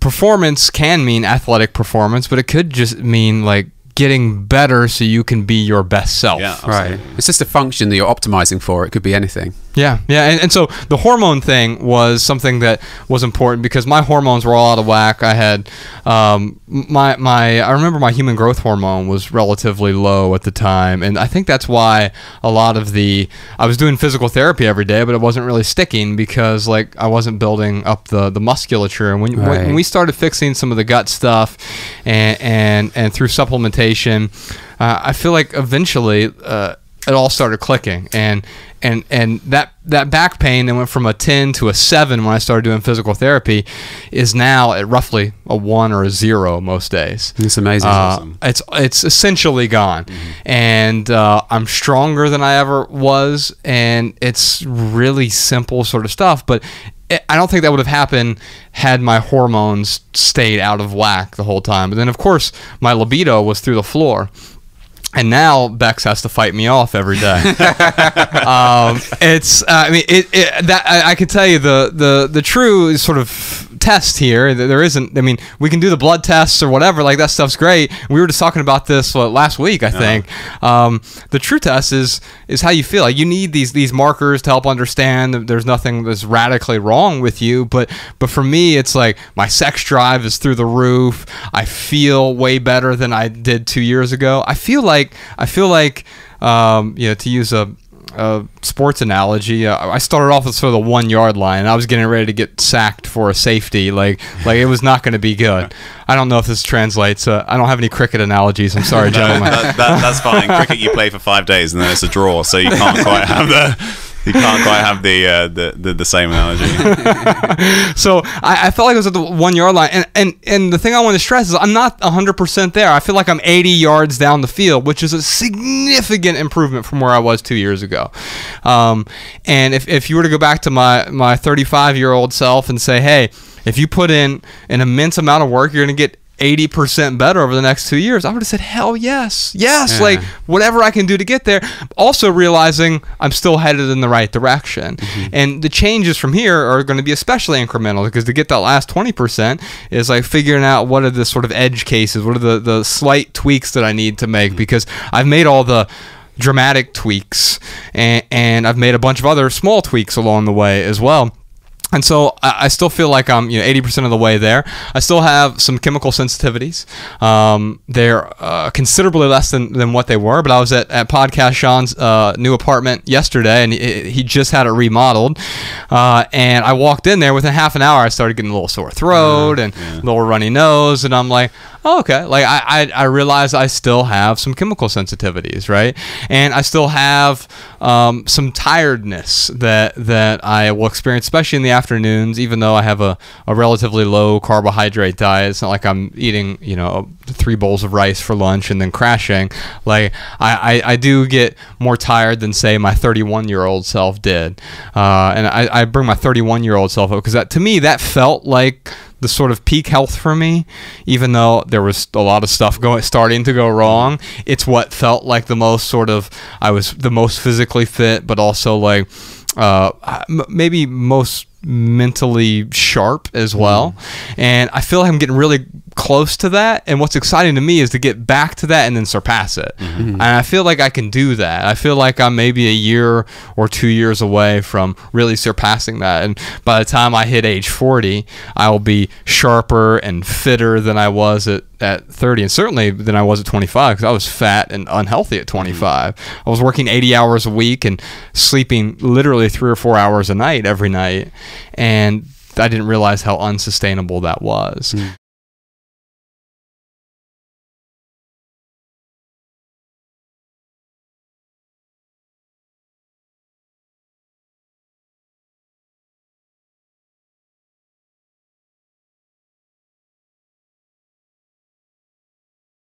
performance can mean athletic performance, but it could just mean like getting better so you can be your best self. Yeah, Right. It's just a function that you're optimizing for. It could be anything. Yeah, yeah, and, and so the hormone thing was something that was important because my hormones were all out of whack. I had um, my my I remember my human growth hormone was relatively low at the time, and I think that's why a lot of the I was doing physical therapy every day, but it wasn't really sticking because like I wasn't building up the the musculature. And when when, Right. when we started fixing some of the gut stuff, and and and through supplementation, uh, I feel like eventually. Uh, it all started clicking and and and that that back pain that went from a 10 to a 7 when I started doing physical therapy is now at roughly a 1 or a 0 most days. It's amazing. Uh, it's it's essentially gone, and uh, I'm stronger than I ever was, and it's really simple sort of stuff. But I don't think that would have happened had my hormones stayed out of whack the whole time. But then, of course, my libido was through the floor. And now Bex has to fight me off every day. um, it's, uh, I mean, it, it that I, I can tell you the the the true is sort of test here. There isn't. I mean, we can do the blood tests or whatever. Like that stuff's great. We were just talking about this what, last week, I think. Um, the true test is is how you feel. Like you need these these markers to help understand that there's nothing that's radically wrong with you. But but for me, it's like my sex drive is through the roof. I feel way better than I did two years ago. I feel like I feel like um, you know to use a a sports analogy. Uh, I started off with sort of the one yard line. I was getting ready to get sacked for a safety. Like like it was not going to be good. I don't know if this translates. Uh, I don't have any cricket analogies. I'm sorry, No, gentlemen. that, that, that's fine. Cricket, you play for five days and then it's a draw, so you can't quite have the you can't quite have the uh, the, the the same analogy. so I, I felt like I was at the one yard line, and, and and the thing I want to stress is I'm not 100 percent there. I feel like I'm 80 yards down the field, which is a significant improvement from where I was two years ago. Um, and if, if you were to go back to my my 35 year old self and say, hey, if you put in an immense amount of work, you're going to get 80% better over the next two years, I would have said, hell yes. Yes. Yeah. Like, whatever I can do to get there. Also realizing I'm still headed in the right direction. Mm-hmm. And the changes from here are going to be especially incremental because to get that last 20% is like figuring out what are the sort of edge cases, what are the, the slight tweaks that I need to make mm-hmm. because I've made all the dramatic tweaks and, and I've made a bunch of other small tweaks along the way as well. And so I I still feel like I'm you know 80% of the way there. I still have some chemical sensitivities. Um, they're uh, considerably less than, than what they were. But I was at, at Podcast Sean's uh, new apartment yesterday, and he, he just had it remodeled. Uh, and I walked in there within half an hour. I started getting a little sore throat and a little runny nose, and I'm like, oh, okay. Like I, I I realize I still have some chemical sensitivities, right? And I still have um, some tiredness that that I will experience, especially in the afternoons. Even though I have a, a relatively low carbohydrate diet, it's not like I'm eating you know three bowls of rice for lunch and then crashing. Like I, I, I do get more tired than say my 31 year old self did, uh, and I, I bring my 31 year old self up because to me that felt like the sort of peak health for me, even though there was a lot of stuff going starting to go wrong. It's what felt like the most sort of I was the most physically fit, but also like uh, maybe most mentally sharp as well. Mm-hmm. And I feel like I'm getting really close to that. And what's exciting to me is to get back to that and then surpass it. Mm-hmm. And I feel like I can do that. I feel like I'm maybe a year or two years away from really surpassing that. And by the time I hit age 40, I will be sharper and fitter than I was at, at 30 and certainly than I was at 25 because I was fat and unhealthy at 25. Mm-hmm. I was working 80 hours a week and sleeping literally three or four hours a night every night. And I didn't realize how unsustainable that was. Hmm.